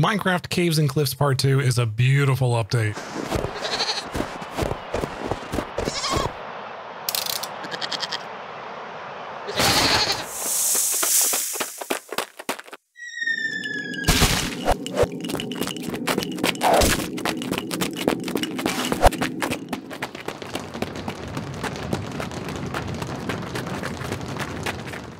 Minecraft Caves and Cliffs Part 2 is a beautiful update.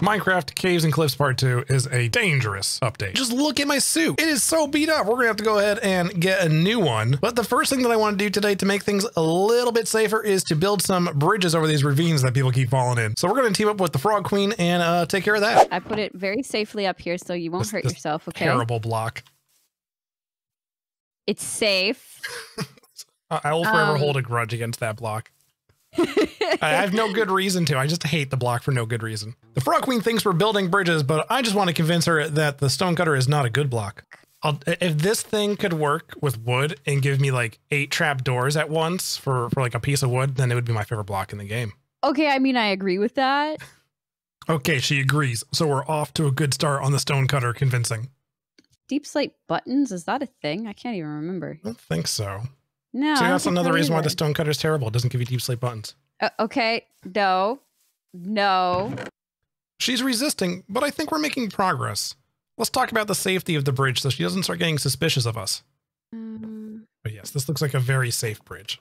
Minecraft Caves and Cliffs Part 2 is a dangerous update. Just look at my suit. It is so beat up. We're going to have to go ahead and get a new one. But the first thing that I want to do today to make things a little bit safer is to build some bridges over these ravines that people keep falling in. So we're going to team up with the Frog Queen and uh, take care of that. I put it very safely up here so you won't This- hurt this yourself, okay? Terrible block. It's safe. I I will forever Um, hold a grudge against that block. I have no good reason to. I just hate the block for no good reason. The Frog Queen thinks we're building bridges, but I just want to convince her that the Stonecutter is not a good block. I'll, if this thing could work with wood and give me like eight trap doors at once for, for like a piece of wood, then it would be my favorite block in the game. Okay, I mean, I agree with that. Okay, she agrees. So we're off to a good start on the Stonecutter convincing. Deepslate buttons, is that a thing? I can't even remember. I don't think so. No. See, that's another so reason why either. the Stonecutter is terrible. It doesn't give you deepslate buttons. Uh, okay, no. No. She's resisting, but I think we're making progress. Let's talk about the safety of the bridge so she doesn't start getting suspicious of us. Um, But yes, this looks like a very safe bridge.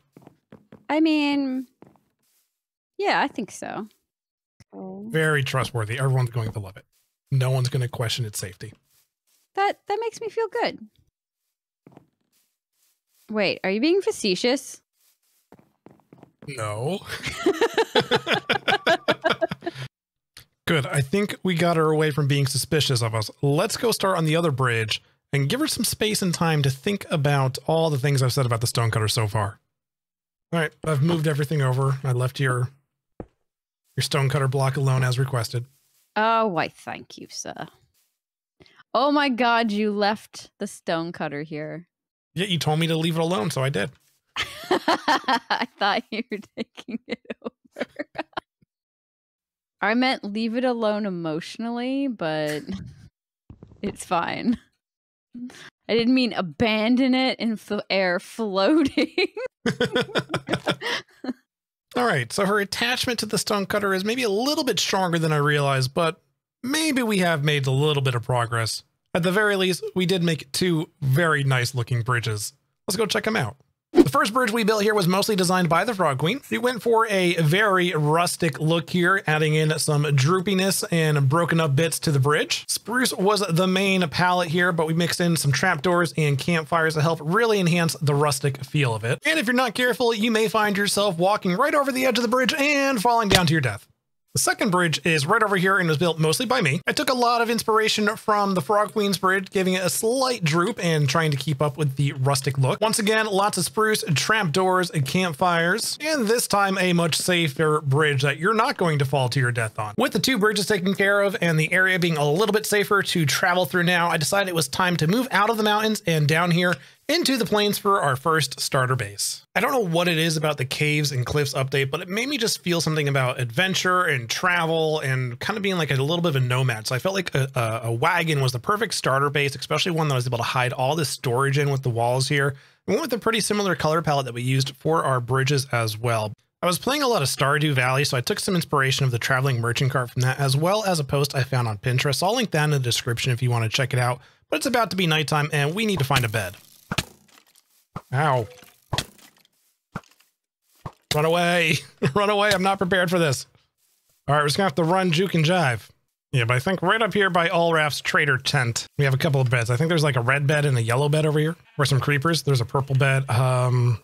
I mean, yeah, I think so. Very trustworthy. Everyone's going to love it. No one's going to question its safety. That that makes me feel good. Wait, are you being facetious? No. Good. I think we got her away from being suspicious of us. Let's go start on the other bridge and give her some space and time to think about all the things I've said about the stonecutter so far. All right, I've moved everything over. I left your your stonecutter block alone as requested. Oh, why, thank you, sir. Oh my god, you left the stone cutter here. Yet you told me to leave it alone, so I did. I thought you were taking it over. I meant leave it alone emotionally, but it's fine. I didn't mean abandon it in the air floating. All right, so her attachment to the stonecutter is maybe a little bit stronger than I realized, but maybe we have made a little bit of progress. At the very least, we did make two very nice looking bridges. Let's go check them out. The first bridge we built here was mostly designed by the Frog Queen. We went for a very rustic look here, adding in some droopiness and broken up bits to the bridge. Spruce was the main palette here, but we mixed in some trapdoors and campfires to help really enhance the rustic feel of it. And if you're not careful, you may find yourself walking right over the edge of the bridge and falling down to your death. The second bridge is right over here and was built mostly by me. I took a lot of inspiration from the Frog Queen's bridge, giving it a slight droop and trying to keep up with the rustic look. Once again, lots of spruce, trap doors, and campfires, and this time a much safer bridge that you're not going to fall to your death on. With the two bridges taken care of and the area being a little bit safer to travel through now, I decided it was time to move out of the mountains and down here into the plains for our first starter base. I don't know what it is about the caves and cliffs update, but it made me just feel something about adventure and travel and kind of being like a little bit of a nomad. So I felt like a, a, a wagon was the perfect starter base, especially one that was able to hide all this storage in with the walls here. We went with a pretty similar color palette that we used for our bridges as well. I was playing a lot of Stardew Valley, so I took some inspiration of the traveling merchant cart from that, as well as a post I found on Pinterest. I'll link that in the description if you want to check it out. But it's about to be nighttime and we need to find a bed. Ow. Run away. run away. I'm not prepared for this. All right, we're just gonna have to run, juke, and jive. Yeah, but I think right up here by Allraff's trader tent, we have a couple of beds. I think there's like a red bed and a yellow bed over here, or some creepers. There's a purple bed. Um,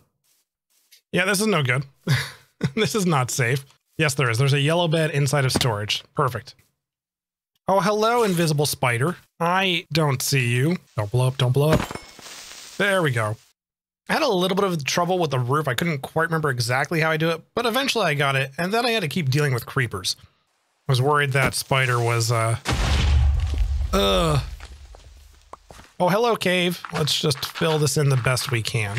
yeah, this is no good. this is not safe. Yes, there is. There's a yellow bed inside of storage. Perfect. Oh, hello, invisible spider. I don't see you. Don't blow up. Don't blow up. There we go. I had a little bit of trouble with the roof. I couldn't quite remember exactly how I do it, but eventually I got it, and then I had to keep dealing with creepers. I was worried that spider was, uh... Ugh. Oh, hello, cave. Let's just fill this in the best we can.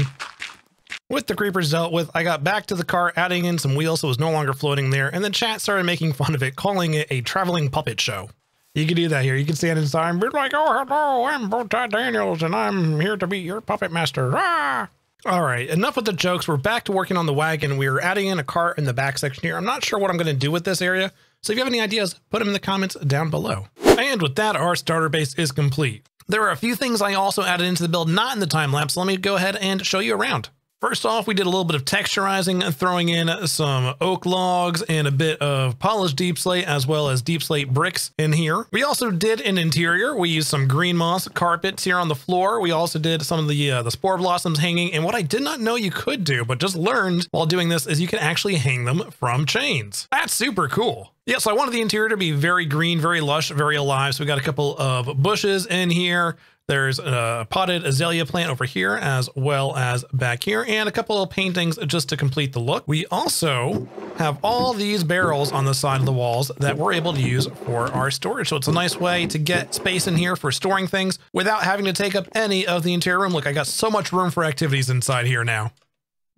With the creepers dealt with, I got back to the car, adding in some wheels so it was no longer floating there, and the chat started making fun of it, calling it a traveling puppet show. You can do that here. You can stand inside and be like, oh, hello, I'm Bowtie Daniels, and I'm here to be your puppet master. Ah! All right, enough with the jokes. We're back to working on the wagon. We're adding in a cart in the back section here. I'm not sure what I'm going to do with this area. So if you have any ideas, put them in the comments down below. And with that, our starter base is complete. There are a few things I also added into the build, not in the time lapse. So Let me go ahead and show you around. First off, we did a little bit of texturizing, and throwing in some oak logs and a bit of polished deepslate as well as deepslate bricks in here. We also did an interior. We used some green moss carpets here on the floor. We also did some of the uh, the spore blossoms hanging. And what I did not know you could do, but just learned while doing this is you can actually hang them from chains. That's super cool. Yeah, so I wanted the interior to be very green, very lush, very alive. So we got a couple of bushes in here. There's a potted azalea plant over here as well as back here and a couple of paintings just to complete the look. We also have all these barrels on the side of the walls that we're able to use for our storage. So it's a nice way to get space in here for storing things without having to take up any of the interior room. Look, I got so much room for activities inside here now.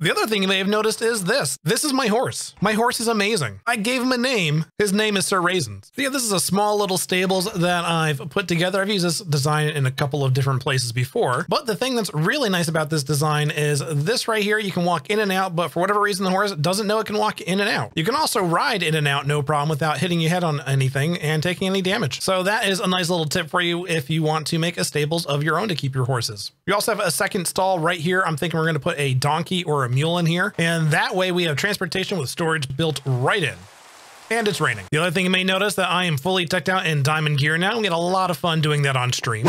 The other thing you may have noticed is this. This is my horse. My horse is amazing. I gave him a name. His name is Sir Raisins. Yeah, this is a small little stables that I've put together. I've used this design in a couple of different places before. But the thing that's really nice about this design is this right here, you can walk in and out, but for whatever reason, the horse doesn't know it can walk in and out. You can also ride in and out, no problem, without hitting your head on anything and taking any damage. So that is a nice little tip for you if you want to make a stables of your own to keep your horses. You also have a second stall right here. I'm thinking we're going to put a donkey or a mule in here. And that way we have transportation with storage built right in. And it's raining. The other thing you may notice that I am fully decked out in diamond gear now. We had a lot of fun doing that on stream.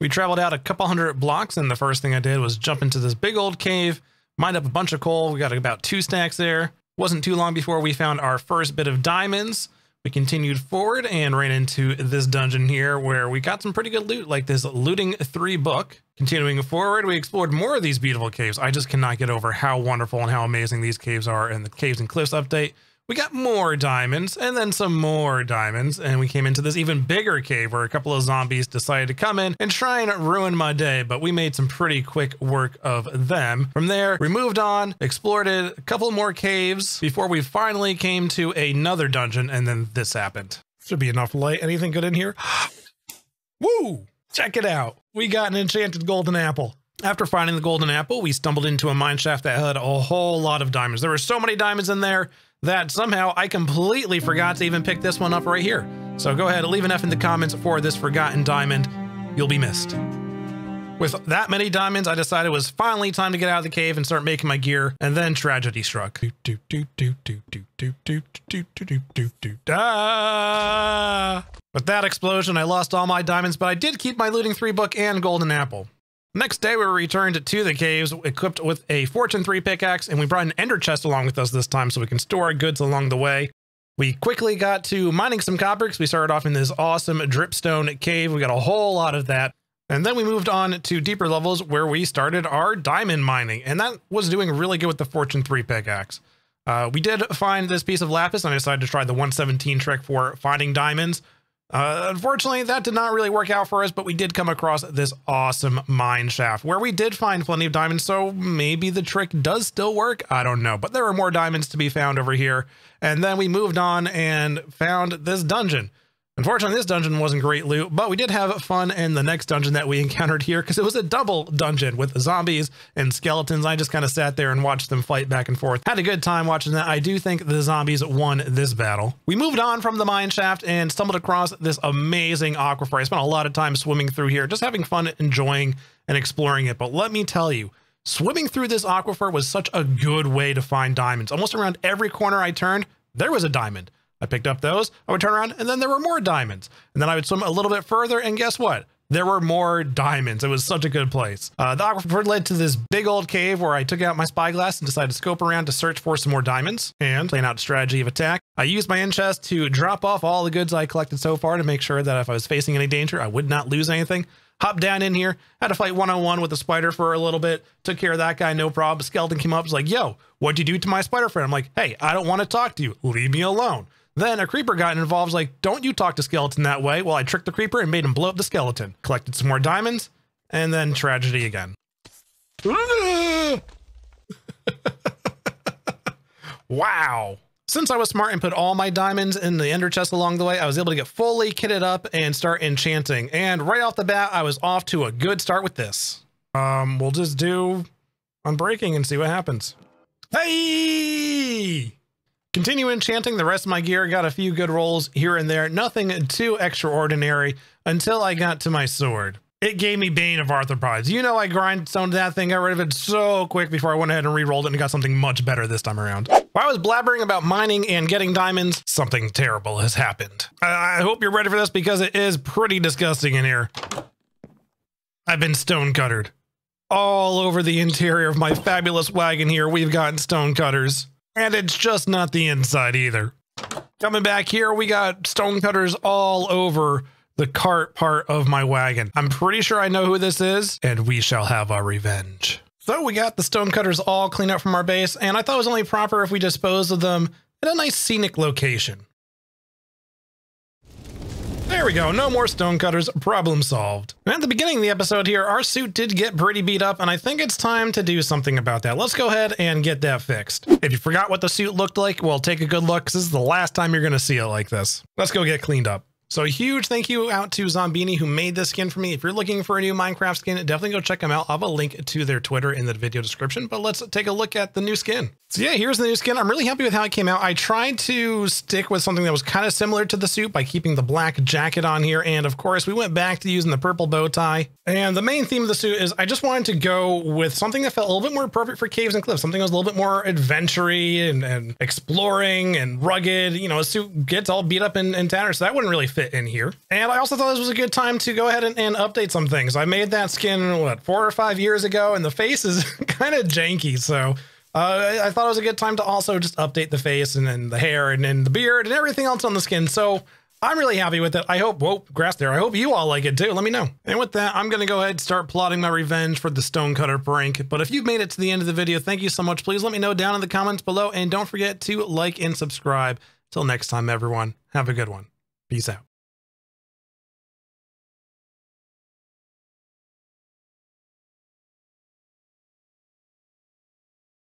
We traveled out a couple hundred blocks and the first thing I did was jump into this big old cave, mined up a bunch of coal. We got about two stacks there. Wasn't too long before we found our first bit of diamonds. We continued forward and ran into this dungeon here where we got some pretty good loot, like this looting three book. Continuing forward, we explored more of these beautiful caves. I just cannot get over how wonderful and how amazing these caves are in the Caves and Cliffs update. We got more diamonds and then some more diamonds, and we came into this even bigger cave where a couple of zombies decided to come in and try and ruin my day, but we made some pretty quick work of them. From there, we moved on, explored a couple more caves before we finally came to another dungeon, and then this happened. Should be enough light. Anything good in here? Woo! Check it out. We got an enchanted golden apple. After finding the golden apple, we stumbled into a mine shaft that had a whole lot of diamonds. There were so many diamonds in there that somehow I completely forgot to even pick this one up right here. So go ahead and leave an F in the comments for this forgotten diamond. You'll be missed. With that many diamonds, I decided it was finally time to get out of the cave and start making my gear, and then tragedy struck. Ah! With that explosion, I lost all my diamonds, but I did keep my looting 3 book and golden apple. Next day, we returned to the caves equipped with a Fortune 3 pickaxe, and we brought an ender chest along with us this time so we can store our goods along the way. We quickly got to mining some copper because we started off in this awesome dripstone cave. We got a whole lot of that. And then we moved on to deeper levels where we started our diamond mining, and that was doing really good with the Fortune 3 pickaxe. Uh, we did find this piece of lapis, and I decided to try the 117 trick for finding diamonds. Uh, unfortunately, that did not really work out for us, but we did come across this awesome mine shaft where we did find plenty of diamonds. So maybe the trick does still work. I don't know, but there were more diamonds to be found over here. And then we moved on and found this dungeon. Unfortunately, this dungeon wasn't great loot, but we did have fun in the next dungeon that we encountered here because it was a double dungeon with zombies and skeletons. I just kind of sat there and watched them fight back and forth. Had a good time watching that. I do think the zombies won this battle. We moved on from the mine shaft and stumbled across this amazing aquifer. I spent a lot of time swimming through here, just having fun enjoying and exploring it. But let me tell you, swimming through this aquifer was such a good way to find diamonds. Almost around every corner I turned, there was a diamond. I picked up those, I would turn around, and then there were more diamonds. And then I would swim a little bit further, and guess what? There were more diamonds. It was such a good place. Uh, the aquifer led to this big old cave where I took out my spyglass and decided to scope around to search for some more diamonds and plan out strategy of attack. I used my end chest to drop off all the goods I collected so far to make sure that if I was facing any danger, I would not lose anything. Hopped down in here, had to fight one on one with a spider for a little bit, took care of that guy, no problem. Skeleton came up, was like, yo, what'd you do to my spider friend? I'm like, hey, I don't want to talk to you. Leave me alone. Then a creeper got involved, like, don't you talk to skeleton that way. Well, I tricked the creeper and made him blow up the skeleton. Collected some more diamonds, and then tragedy again. wow. Since I was smart and put all my diamonds in the ender chest along the way, I was able to get fully kitted up and start enchanting. And right off the bat, I was off to a good start with this. Um, we'll just do unbreaking and see what happens. Hey! Continue enchanting the rest of my gear. Got a few good rolls here and there. Nothing too extraordinary until I got to my sword. It gave me Bane of Arthropods. You know I grindstone that thing, got rid of it so quick before I went ahead and re-rolled it and got something much better this time around. While I was blabbering about mining and getting diamonds, something terrible has happened. I, I hope you're ready for this because it is pretty disgusting in here. I've been stone cuttered. All over the interior of my fabulous wagon here, we've gotten stone cutters. And it's just not the inside either. Coming back here, we got stone cutters all over the cart part of my wagon. I'm pretty sure I know who this is, and we shall have our revenge. So we got the stone cutters all cleaned up from our base, and I thought it was only proper if we disposed of them at a nice scenic location. There we go, no more stone cutters, problem solved. At the beginning of the episode here, our suit did get pretty beat up, and I think it's time to do something about that. Let's go ahead and get that fixed. If you forgot what the suit looked like, well, take a good look, this is the last time you're gonna see it like this. Let's go get cleaned up. So a huge thank you out to Zombeanie who made this skin for me. If you're looking for a new Minecraft skin, definitely go check them out. I'll have a link to their Twitter in the video description, but let's take a look at the new skin. So yeah, here's the new skin. I'm really happy with how it came out. I tried to stick with something that was kind of similar to the suit by keeping the black jacket on here. And of course, we went back to using the purple bow tie. And the main theme of the suit is I just wanted to go with something that felt a little bit more perfect for caves and cliffs, something that was a little bit more adventure and, and exploring and rugged. You know, a suit gets all beat up and, and tattered, so that wouldn't really fit in here. And I also thought this was a good time to go ahead and, and update some things. I made that skin, what, four or five years ago, and the face is kind of janky. So uh, I thought it was a good time to also just update the face and then the hair and, and the beard and everything else on the skin. So I'm really happy with it. I hope, whoa, grass there. I hope you all like it too. Let me know. And with that, I'm going to go ahead and start plotting my revenge for the stonecutter prank. But if you've made it to the end of the video, thank you so much. Please let me know down in the comments below. And don't forget to like and subscribe. Till next time, everyone, have a good one. Peace out.